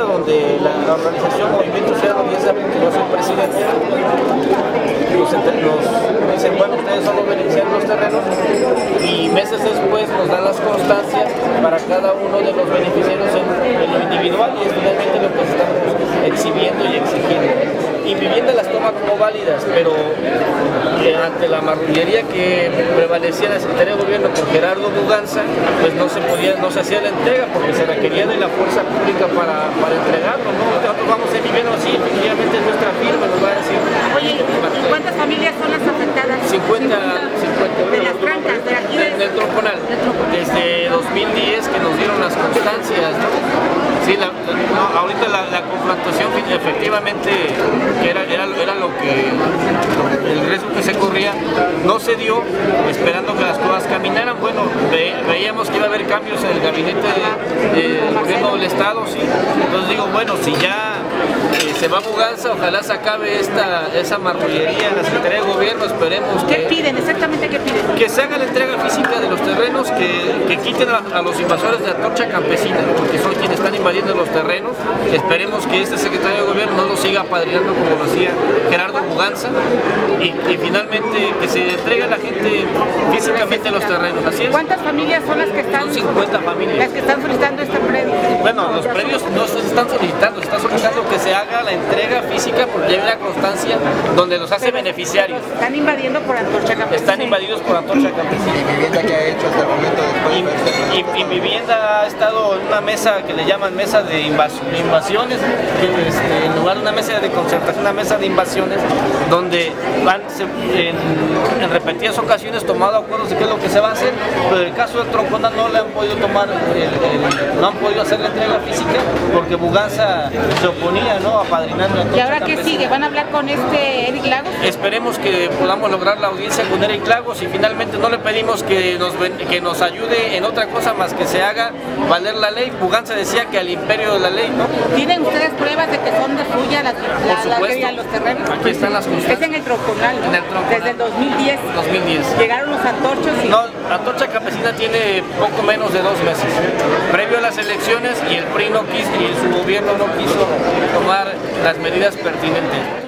donde la organización Movimiento Ciudadano, y yo soy presidente, nos, nos dicen, bueno, ustedes beneficiarios de los terrenos y meses después nos dan las constancias para cada uno de los beneficiarios en, en lo individual y es finalmente lo que estamos exhibiendo y exigiendo. Y vivienda las toma como válidas, pero ante la marrullería que prevalecía en la Secretaría de Gobierno con Gerardo Buganza, pues no se podía, no se hacía la entrega porque se requería de la fuerza pública para, para entregarlo, ¿no? Nosotros vamos a viviendo así, efectivamente es nuestra firma, nos va a decir. Oye, ¿cuántas familias son las afectadas? 50, 50 de las trancas, de aquí de... del Tronconal, desde 2010 que nos dieron las constancias, ¿no? Sí, la, no, ahorita la, la, confrontación efectivamente que era, era lo que el riesgo que se corría no se dio esperando que las cosas caminaran bueno ve, veíamos que iba a haber cambios en el gabinete del de, gobierno del estado sí entonces digo bueno si ya eh, se va a Buganza, ojalá se acabe esta, esa marrullería en la Secretaría de Gobierno, esperemos que... ¿Qué piden? ¿Exactamente qué piden? Que se haga la entrega física de los terrenos, que, que quiten a, a, los invasores de Antorcha Campesina, porque son quienes invadiendo los terrenos. Esperemos que este secretario de Gobierno no lo siga apadrinando como lo hacía Gerardo Buganza, y, y finalmente que se entregue a la gente físicamente los terrenos. Así es. ¿Cuántas familias son las que están? Son 50 familias. Las que están solicitando este predio. Bueno, los predios no se están solicitando, se está solicitando que se haga la entrega física porque hay una constancia donde los hace Pero beneficiarios. Están invadiendo por Antorcha Campesina. Están invadidos por Antorcha Campesina. ¿Y vivienda que ha hecho Y, y, vivienda ha estado en una mesa que le llaman mesa de invas invasiones, que es, este, en lugar de una mesa de concertación, una mesa de invasiones, donde van se, en, en, repetidas ocasiones tomado acuerdos de qué es lo que se va a hacer, pero en el caso del Troncona no le han podido tomar, el, el, no han podido hacer la entrega física porque Buganza se oponía ¿no? a padrinar ¿Y ahora qué sigue? ¿Van a hablar con este Eric Lagos? Esperemos que podamos lograr la audiencia con Eric Lagos y finalmente no le pedimos que nos, que nos ayude en otra cosa más que se haga valer la ley. Buganza decía que al imperio de la ley, ¿no? ¿Tienen ustedes pruebas de que son de suya las, la, la, la, los terrenos? Aquí están las constancias. Es en el Tronconal, ¿no? En el Tronconal. Desde el 2010. 2010. Llegaron los antorchos y... No, Antorcha Campesina tiene poco menos de dos meses. Previo a las elecciones y el PRI no quiso, y su gobierno no quiso tomar las medidas pertinentes.